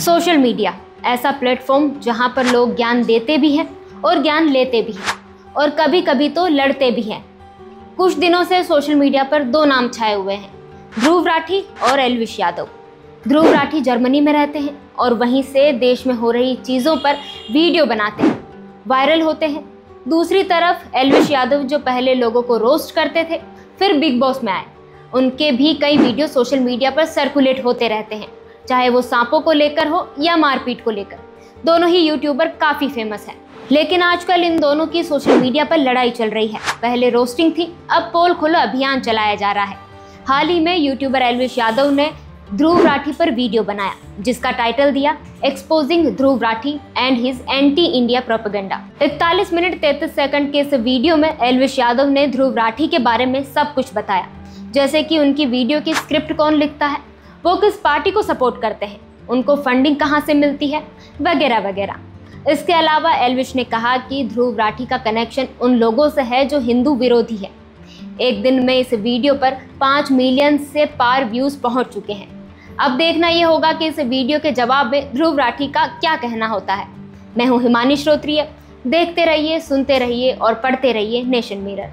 Social media, ऐसा platform जहाँ पर लोग ज्ञान देते भी हैं और ज्ञान लेते भी हैं और कभी कभी तो लड़ते भी हैं। कुछ दिनों से सोशल मीडिया पर दो नाम छाए हुए हैं, ध्रुव राठी और एलविश यादव। ध्रुव राठी जर्मनी में रहते हैं और वहीं से देश में हो रही चीज़ों पर वीडियो बनाते हैं, वायरल होते हैं। दूसरी तरफ़, एलविश यादव जो पहले लोगों को रोस्ट करते थे, फिर बिग बॉस में आए। उनके भी कई वीडियो सोशल मीडिया पर सर्कुलेट होते रहते हैं। चाहे वो सांपों को लेकर हो या मारपीट को लेकर। दोनों ही यूट्यूबर काफ़ी फ़ेमस हैं। लेकिन आजकल इन दोनों की सोशल मीडिया पर लड़ाई चल रही है। पहले रोस्टिंग थी, अब पोल खोलो अभियान चलाया जा रहा है। हाल ही में यूट्यूबर एलविश यादव ने ध्रुव राठी पर वीडियो बनाया, जिसका टाइटल दिया exposing Dhruv Rathee and his anti India propaganda 41 minute 33 second के इस वीडियो में एलविश यादव ने ध्रुव राठी के बारे में सब कुछ बताया। जैसे कि उनकी वीडियो की स्क्रिप्ट कौन लिखता है? वो किस पार्टी को सपोर्ट करते हैं। उनको फंडिंग कहाँ से मिलती है? वगैरह वगैरह। इसके अलावा एलविश ने कहा कि ध्रुव राठी का कनेक्शन उन लोगों से है जो हिंदू विरोधी है। एक दिन में इस वीडियो पर पाँच मिलियन से पार व्यूज़ पहुँच चुके हैं। अब देखना ये होगा कि इस वीडियो के जवाब में ध्रुव राठी का क्या कहना होता है। मैं हूँ हिमानी श्रोत्रिय। देखते रहिए, सुनते रहिए और पढ़ते रहिए नेशन मिरर